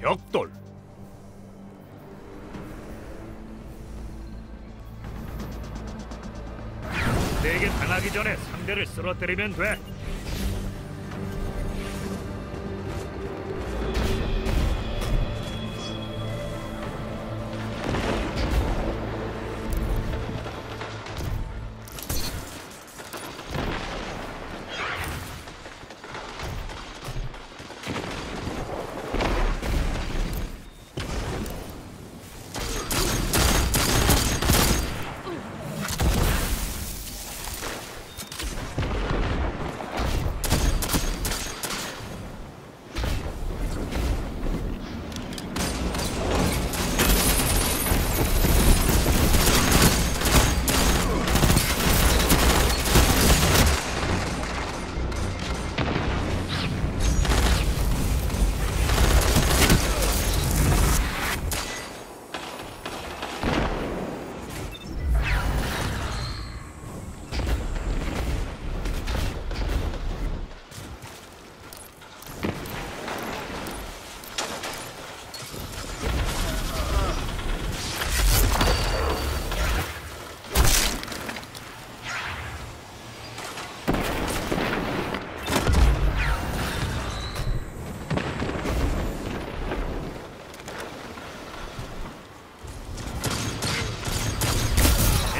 벽돌. 내게 당하기 전에 상대를 쓰러뜨리면 돼.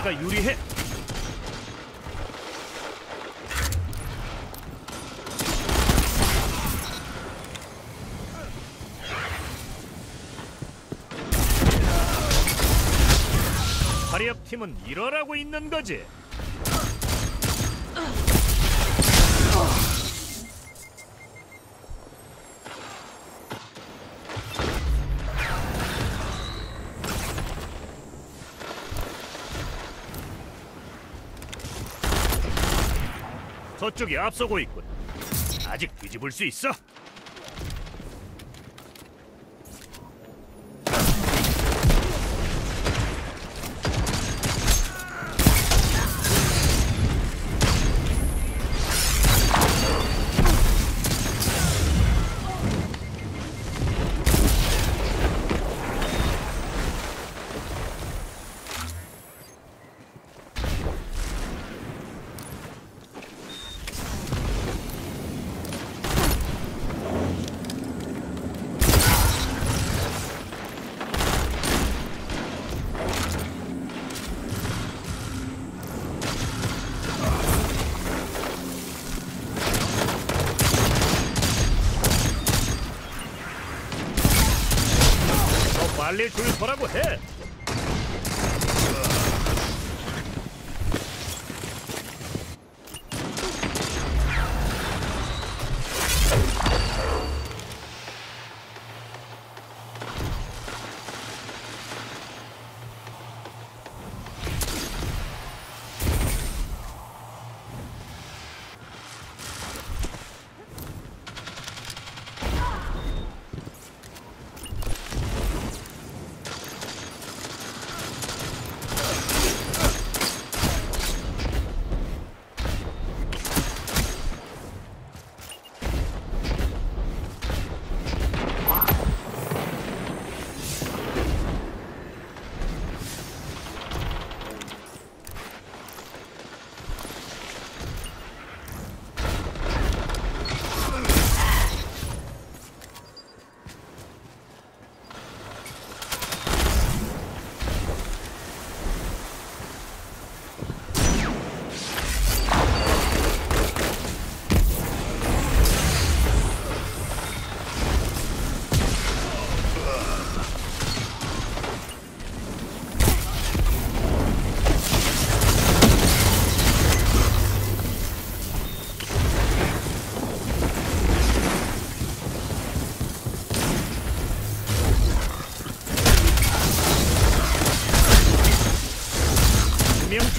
내가 유리해. 화력 팀은 이러라고 있는 거지. 저쪽이 앞서고 있군. 아직 뒤집을 수 있어. 더 빨리 줄 서라고 해.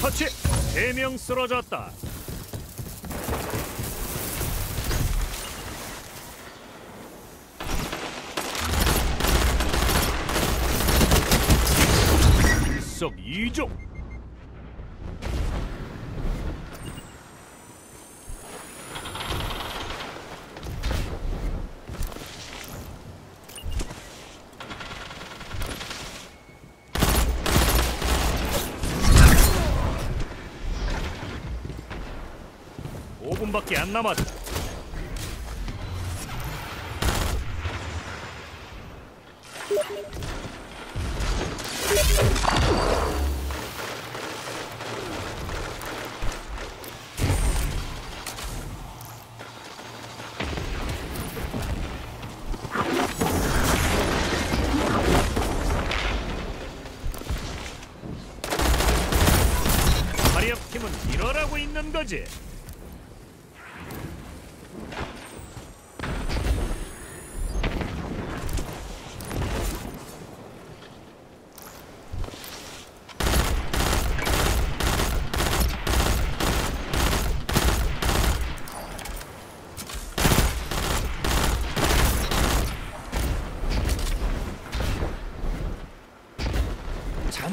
명 처치. 세 명 쓰러졌다. 일석이조. 3분밖에 안 남았다. 화력팀은 이러라고 있는 거지.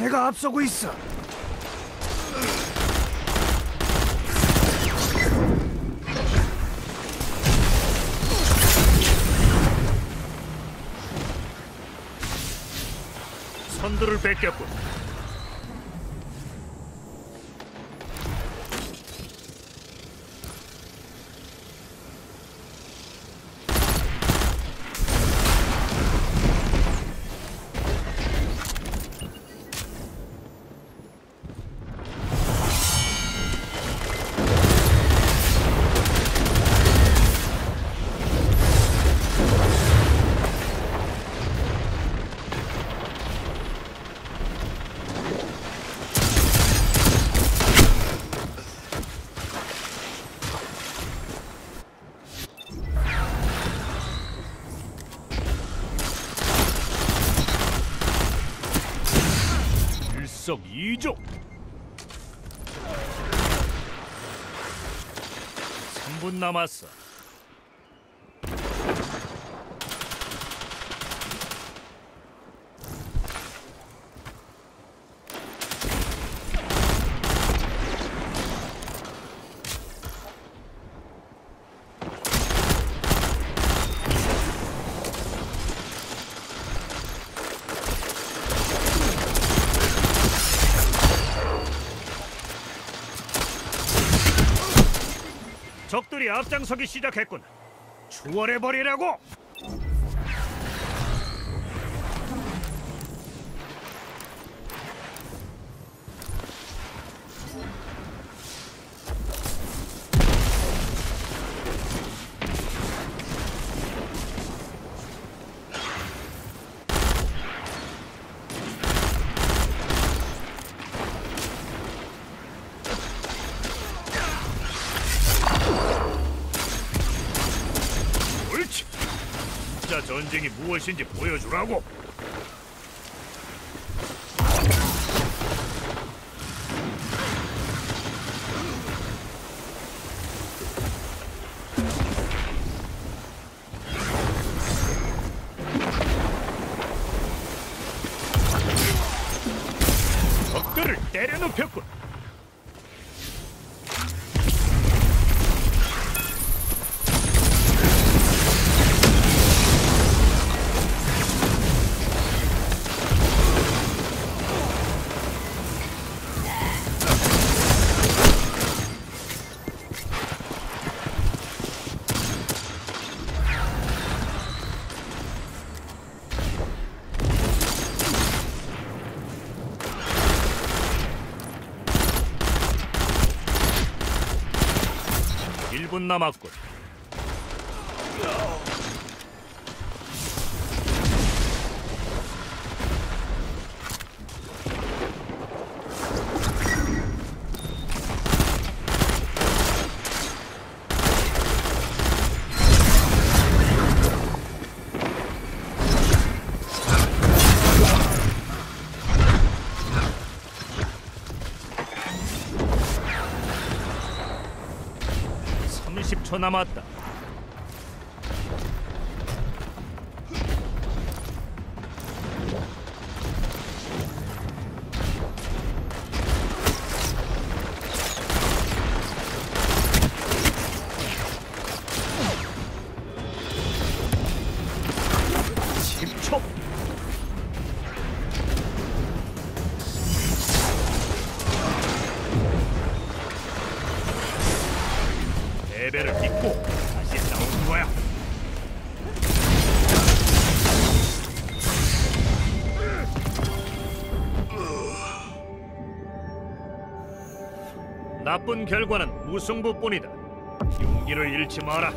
자네가 앞서고 있어. 선두를 뺏겼군. 일석 이조. 3분 남았어. 적들이 앞장서기 시작했군. 추월해 버리라고. 전쟁이 무엇인지 보여주라고. 적들을 때려눕혔군. 일분 남았군. 삼십 초 남았다. 패배를 믿고 다시 싸우는 거야. 나쁜 결과는 무승부뿐이다. 용기를 잃지 마라.